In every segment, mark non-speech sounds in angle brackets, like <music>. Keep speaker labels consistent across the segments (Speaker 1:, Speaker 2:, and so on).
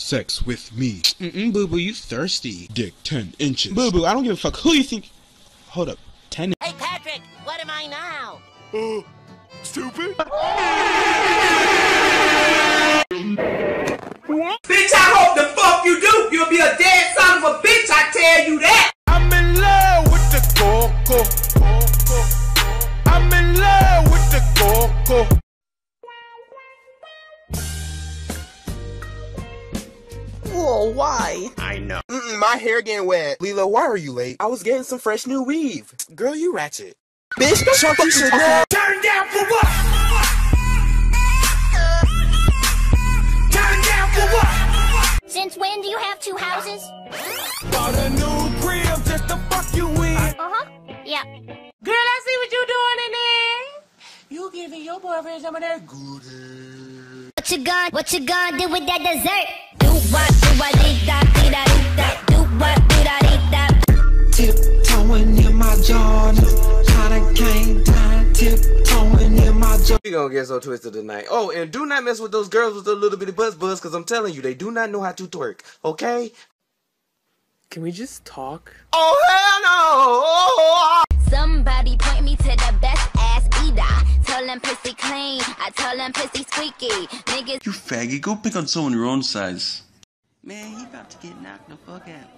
Speaker 1: Sex with me.
Speaker 2: Mm-mm, boo boo, you thirsty.
Speaker 1: Dick 10 inches.
Speaker 2: Boo boo, I don't give a fuck who you think. Hold up, 10.
Speaker 3: Hey, Patrick, what am I now?
Speaker 1: Uh, stupid?
Speaker 4: Bitch, I hope the fuck you do. You'll be a dead son of a bitch, I tell you that.
Speaker 5: Whoa, why?
Speaker 6: I know.
Speaker 5: Mm-mm, my hair getting wet. Lila, why are you late? I was getting some fresh new weave. Girl, you ratchet. Bitch, Chunky should know.
Speaker 4: Turn down for what? Turn down for what?
Speaker 3: Since when do you have two houses?
Speaker 7: Bought a new crib just to fuck you in.
Speaker 3: Uh-huh. Yeah.
Speaker 4: Girl, I see what you doing in there. You giving your boyfriend some of that good
Speaker 3: What you gon' what you gon' do with that dessert? Do what, do what, dee da, dee da, dee da. Do what, do da, dee da.
Speaker 8: Tiptoeing in my Jordan. Kinda came down, tiptoeing in my Jordan.
Speaker 5: We gonna get so twisted tonight. Oh, and do not mess with those girls with the little bitty buzz buzz, cause I'm telling you, they do not know how to twerk. Okay?
Speaker 6: Can we just talk?
Speaker 5: Oh hell no!
Speaker 3: Somebody point me to the best ass eater. Tell them pussy clean. I tell them pussy squeaky. Niggas
Speaker 9: You faggot, go pick on someone your own size. Man, he about to get knocked the fuck out.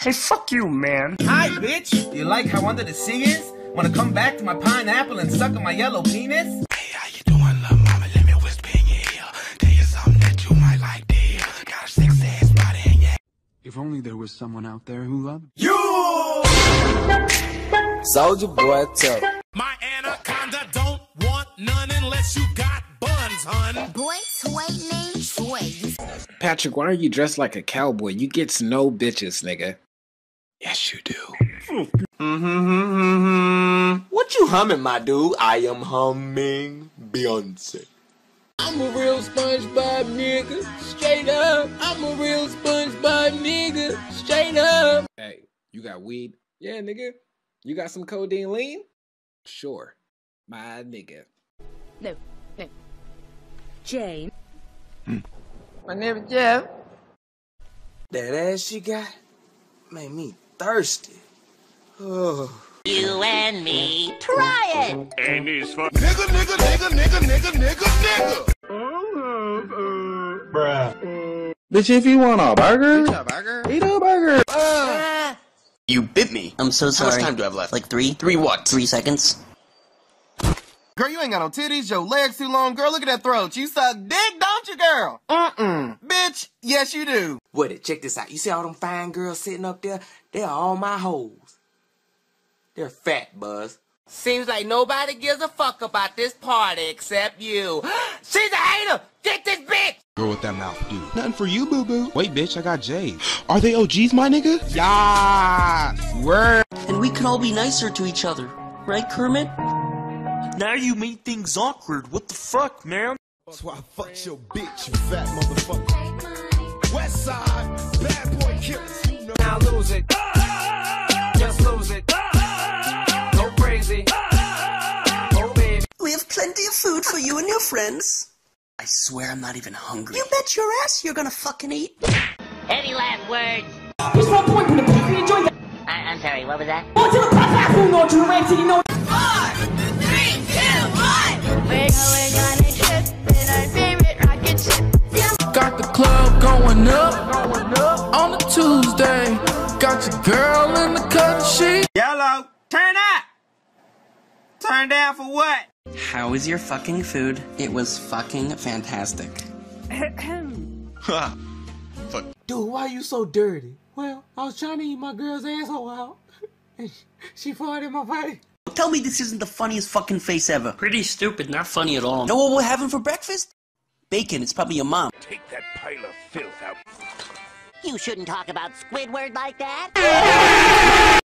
Speaker 7: Hey, fuck you, man.
Speaker 4: Hi, bitch. You like how under the sea is? Wanna come back to my pineapple and suck on my yellow penis?
Speaker 7: Hey, how you doing, little mama? Let me whisper in your ear. Tell you something that you might like to hear. Got a sex ass body in your
Speaker 1: If only there was someone out there who loved
Speaker 4: You!
Speaker 5: Soldier boy, tell.
Speaker 6: Patrick, why are you dressed like a cowboy? You gets no bitches, nigga.
Speaker 1: Yes, you do.
Speaker 5: Mm-hmm, mm-hmm, mm-hmm. What you humming, my dude? I am humming Beyonce.
Speaker 8: I'm a real SpongeBob nigga, straight up. I'm a real SpongeBob nigga, straight up.
Speaker 6: Hey, you got weed? Yeah, nigga. You got some codeine lean? Sure. My nigga.
Speaker 10: No, no. Jane. Hmm.
Speaker 8: My name is Jeff.
Speaker 5: That ass she got made me thirsty. Oh.
Speaker 3: You and me. Try it.
Speaker 7: Nigga, nigga, nigga, nigga, nigga, nigga, nigga. Bruh.
Speaker 6: Bitch, if you want a burger,
Speaker 2: Eat a burger?
Speaker 6: eat a burger.
Speaker 9: You bit me.
Speaker 5: I'm so sorry.
Speaker 9: How much time do I have left?
Speaker 5: Like three?
Speaker 9: Three what?
Speaker 5: Three seconds.
Speaker 4: Girl, you ain't got no titties, your legs too long. Girl, look at that throat. You suck dick, don't you, girl? Mm-mm. Bitch, yes you do.
Speaker 5: What it? Check this out. You see all them fine girls sitting up there? They're all my hoes. They're fat, Buzz. Seems like nobody gives a fuck about this party except you. <gasps> She's a hater! Get this bitch!
Speaker 1: Girl, with that mouth dude.
Speaker 2: Nothing for you, boo boo. Wait, bitch, I got Jay. <gasps> Are they OGs, my nigga? Yeah. Word.
Speaker 9: And we can all be nicer to each other. Right, Kermit?
Speaker 7: Now you made things awkward. What the fuck, man?
Speaker 1: That's why I fucked your bitch, you fat motherfucker. West side, bad boy killers. You know.
Speaker 4: Now lose it. Just lose it. Go crazy. Oh, baby.
Speaker 8: We have plenty of food for you and your friends.
Speaker 9: I swear I'm not even hungry.
Speaker 8: You bet your ass you're gonna fucking eat.
Speaker 3: Any last words?
Speaker 4: What's my point in the book? You enjoyed that?
Speaker 3: I- I'm sorry, what was that?
Speaker 4: Go to the platform, no, to the red you know.
Speaker 10: We're going on a trip in
Speaker 8: Got your girl in the cut sheet.
Speaker 4: Yellow, turn up. Turn down for what?
Speaker 9: How was your fucking food? It was fucking fantastic. <clears throat>
Speaker 5: Dude, why are you so dirty? Well, I was trying to eat my girl's asshole out. <laughs> And she farted in my face.
Speaker 9: Tell me this isn't the funniest fucking face ever. Pretty stupid, not funny at all. Know what we're having for breakfast? Bacon, it's probably your mom.
Speaker 7: Take that pile of filth out.
Speaker 3: You shouldn't talk about Squidward like that.